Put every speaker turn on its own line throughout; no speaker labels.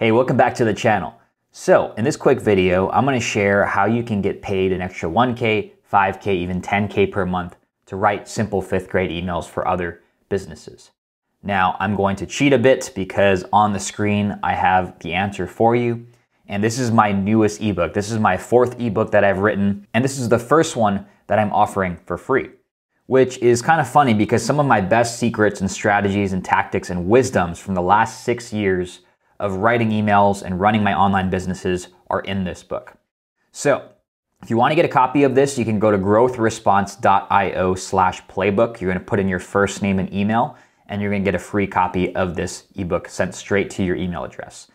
Hey, welcome back to the channel. So in this quick video, I'm gonna share how you can get paid an extra 1K, 5K, even 10K per month to write simple fifth grade emails for other businesses. Now I'm going to cheat a bit because on the screen I have the answer for you. And this is my newest ebook. This is my fourth ebook that I've written. And this is the first one that I'm offering for free, which is kind of funny because some of my best secrets and strategies and tactics and wisdoms from the last six years of writing emails and running my online businesses are in this book. So if you want to get a copy of this, you can go to growthresponse.io slash playbook. You're going to put in your first name and email, and you're going to get a free copy of this ebook sent straight to your email address.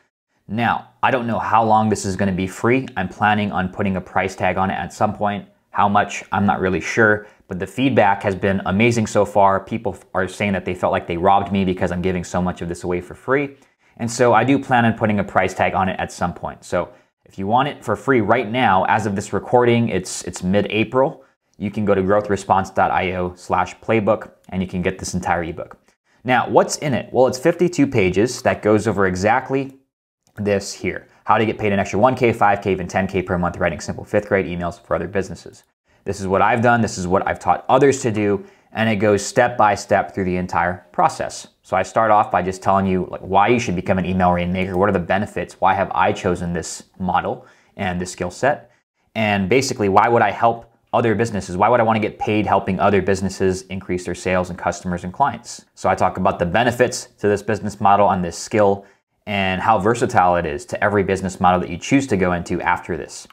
Now, I don't know how long this is going to be free. I'm planning on putting a price tag on it at some point. How much, I'm not really sure, but the feedback has been amazing so far. People are saying that they felt like they robbed me because I'm giving so much of this away for free. And so I do plan on putting a price tag on it at some point. So if you want it for free right now, as of this recording, it's, it's mid-April, you can go to growthresponse.io slash playbook and you can get this entire ebook. Now, what's in it? Well, it's 52 pages that goes over exactly this here. How to get paid an extra 1K, 5K, even 10K per month writing simple fifth grade emails for other businesses. This is what I've done. This is what I've taught others to do and it goes step by step through the entire process. So I start off by just telling you like why you should become an email rainmaker, what are the benefits, why have I chosen this model and this skill set, and basically why would I help other businesses? Why would I want to get paid helping other businesses increase their sales and customers and clients? So I talk about the benefits to this business model and this skill and how versatile it is to every business model that you choose to go into after this.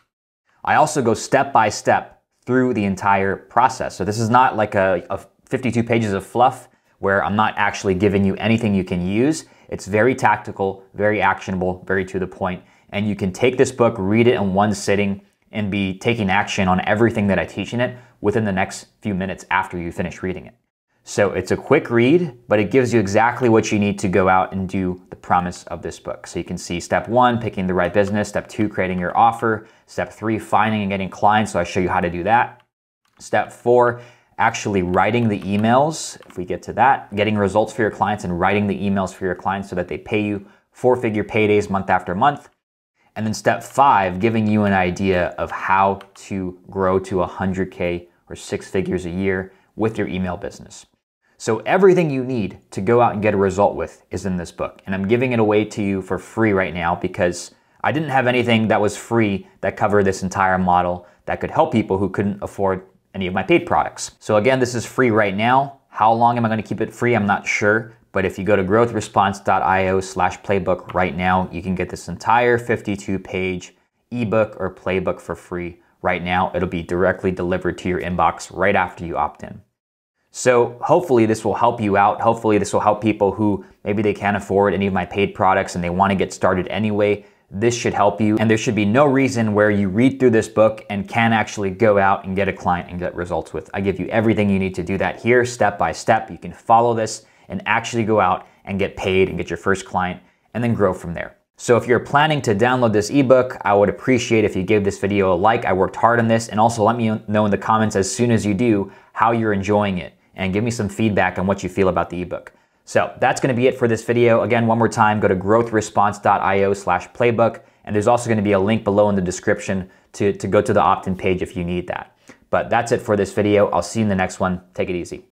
I also go step by step through the entire process. So this is not like a, a 52 pages of fluff where I'm not actually giving you anything you can use. It's very tactical, very actionable, very to the point. And you can take this book, read it in one sitting, and be taking action on everything that I teach in it within the next few minutes after you finish reading it. So it's a quick read, but it gives you exactly what you need to go out and do the promise of this book. So you can see step one, picking the right business. Step two, creating your offer. Step three, finding and getting clients. So I show you how to do that. Step four, actually writing the emails. If we get to that, getting results for your clients and writing the emails for your clients so that they pay you four figure paydays month after month. And then step five, giving you an idea of how to grow to 100K or six figures a year with your email business. So everything you need to go out and get a result with is in this book. And I'm giving it away to you for free right now because I didn't have anything that was free that covered this entire model that could help people who couldn't afford any of my paid products. So again, this is free right now. How long am I gonna keep it free? I'm not sure. But if you go to growthresponse.io slash playbook right now, you can get this entire 52 page ebook or playbook for free right now. It'll be directly delivered to your inbox right after you opt in. So hopefully this will help you out. Hopefully this will help people who maybe they can't afford any of my paid products and they want to get started anyway. This should help you and there should be no reason where you read through this book and can actually go out and get a client and get results with. I give you everything you need to do that here step by step. You can follow this and actually go out and get paid and get your first client and then grow from there. So if you're planning to download this ebook, I would appreciate if you gave this video a like. I worked hard on this and also let me know in the comments as soon as you do how you're enjoying it and give me some feedback on what you feel about the ebook. So that's going to be it for this video. Again, one more time, go to growthresponse.io slash playbook. And there's also going to be a link below in the description to, to go to the opt-in page if you need that. But that's it for this video. I'll see you in the next one. Take it easy.